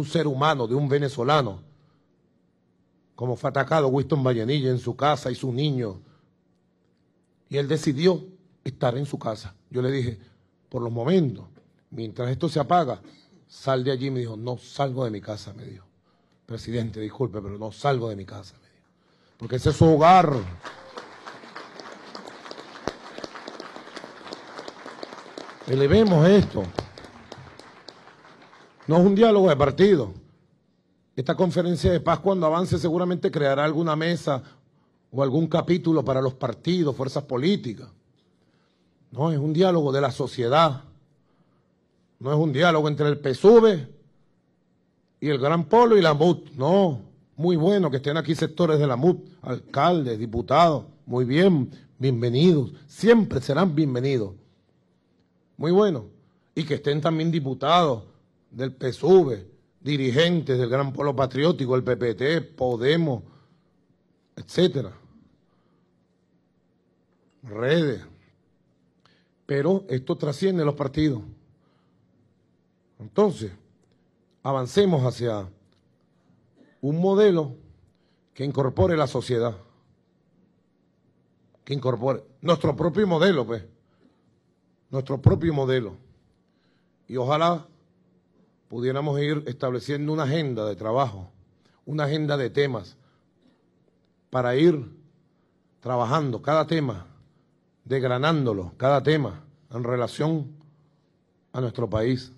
un ser humano, de un venezolano, como fue atacado Winston Vallenilla en su casa y su niño. Y él decidió estar en su casa. Yo le dije, por los momentos, mientras esto se apaga, sal de allí. Me dijo, no salgo de mi casa, me dijo. Presidente, disculpe, pero no salgo de mi casa, me dijo. Porque ese es su hogar. Elevemos esto. No es un diálogo de partido. Esta conferencia de paz cuando avance seguramente creará alguna mesa o algún capítulo para los partidos, fuerzas políticas. No, es un diálogo de la sociedad. No es un diálogo entre el PSUV y el Gran Polo y la MUT. No, muy bueno que estén aquí sectores de la MUT, alcaldes, diputados. Muy bien, bienvenidos. Siempre serán bienvenidos. Muy bueno. Y que estén también diputados del PSUV, dirigentes del Gran Polo Patriótico, el PPT, Podemos, etcétera. Redes. Pero esto trasciende los partidos. Entonces, avancemos hacia un modelo que incorpore la sociedad, que incorpore nuestro propio modelo, pues, nuestro propio modelo. Y ojalá pudiéramos ir estableciendo una agenda de trabajo, una agenda de temas, para ir trabajando cada tema, degranándolo, cada tema en relación a nuestro país.